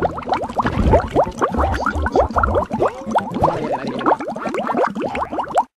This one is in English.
you.